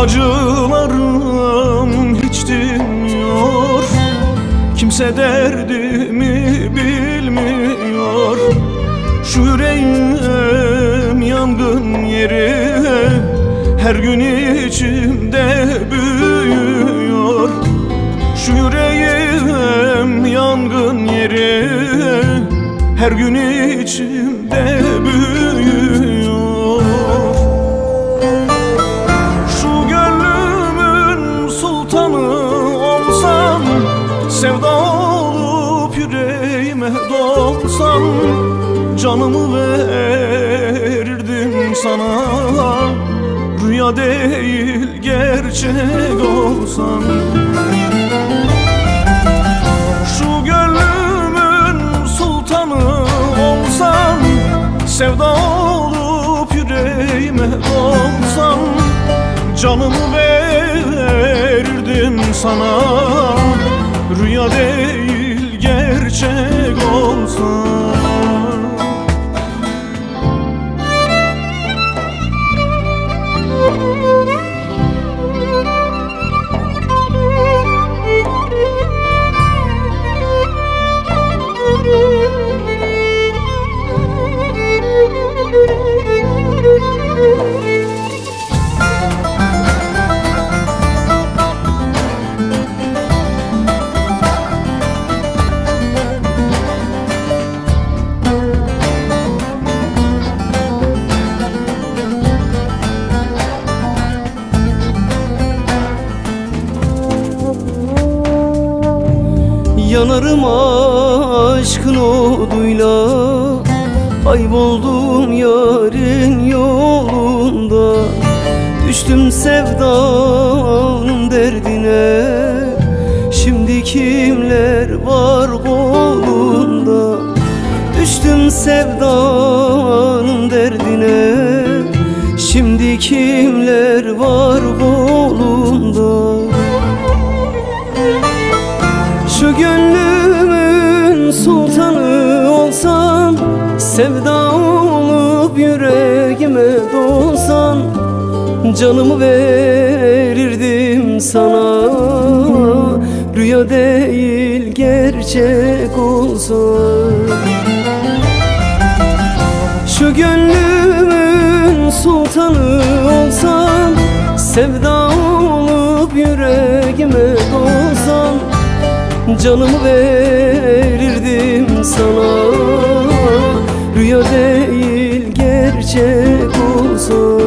Acılarım hiç dinmiyor. Kimse derdimi bilmiyor. Şu yüreğim yangın yeri. Her gün içimde büyüyor. Şu yüreğim yangın yeri. Her gün içimde büyüyor sultanı olsam Sevda olup yüreğime dolsam Canımı verirdim sana. Rüya değil gerçek olsan Şu gönlümün sultanı olsam Sevda olup yüreğime dolsam Canımı verirdim sana Rüya değil Yanarım aşkın oduyla. Kayboldum yarın yolunda. Düştüm sevdanın derdine. Şimdi kimler var kolunda? Düştüm sevdanın derdine. Şimdi kimler Şu gönlümün sultanı olsan Sevda olup yüreğime dolsan Canımı verirdim sana. Rüya değil gerçek olsan Şu gönlümün sultanı olsan Sevda olup yüreğime Canımı verirdim sana. Rüya değil gerçek olsa